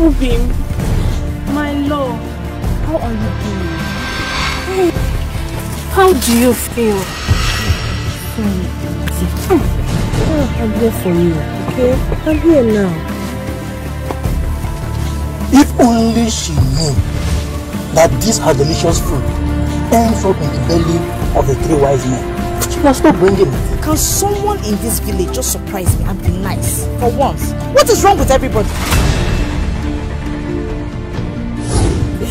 Ubim, my love, how are you doing? How do you feel? Hmm. I'm here for you, okay? I'm here now. If only she knew that these her delicious food ends up in the belly of the three wise men, she must not bring it. Can someone in this village just surprise me and be nice for once? What is wrong with everybody?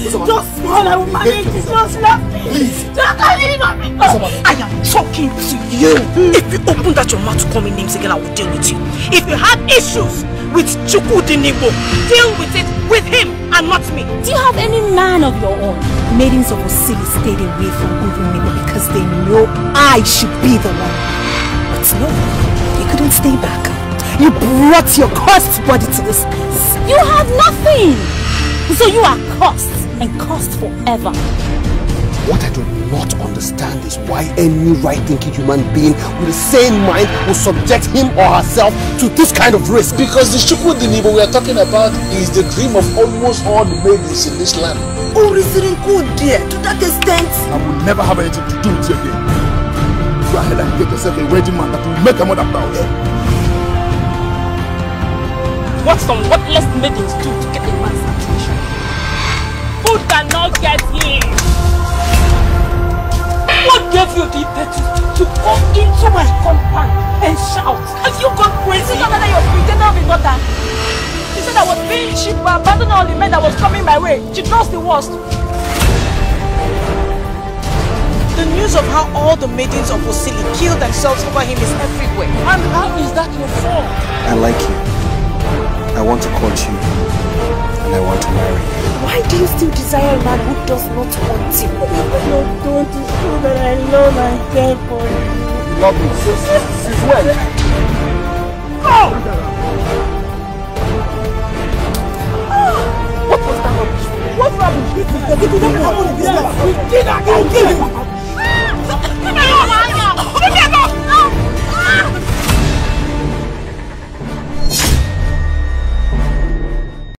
Just smile, I will manage this. Just love me. Please. Just leave me. Oh, I am talking to you. If you open that your mouth to call me names again, I will deal with you. If you have issues with Chukudinibo, deal with it with him and not me. Do you have any man of your own? Maidens of Osili stayed away from Udinibo because they know I should be the one. But no, you couldn't stay back. You brought your cursed body to this place. You have nothing. So you are cursed and cursed forever. What I do not understand is why any right-thinking human being with a sane mind will subject him or herself to this kind of risk. Because the Chukudinibo we are talking about is the dream of almost all the maidens in this land. Oh, reasoning good dear, to that extent. I will never have anything to do with you again. Go ahead and get yourself a wedding man that will make a mother proud. What some worthless maidens do to get a man's attention? Food cannot get him. What gave you the impetus to go into my compound and shout? Have you gone crazy? Is it that you're pretending of his daughter? She said I was being cheap by abandoning all the men that was coming my way. She knows the worst. The news of how all the maidens of Osili killed themselves over him is everywhere. And how is that your fault? I like you. I want to court you. And I want to marry you. Why do you still desire a man who does not want you? No, don't you show that I love and care for you. Love me. Since when? Oh! What was that rubbish? What rubbish? This is the thing that happened in this life. We did not get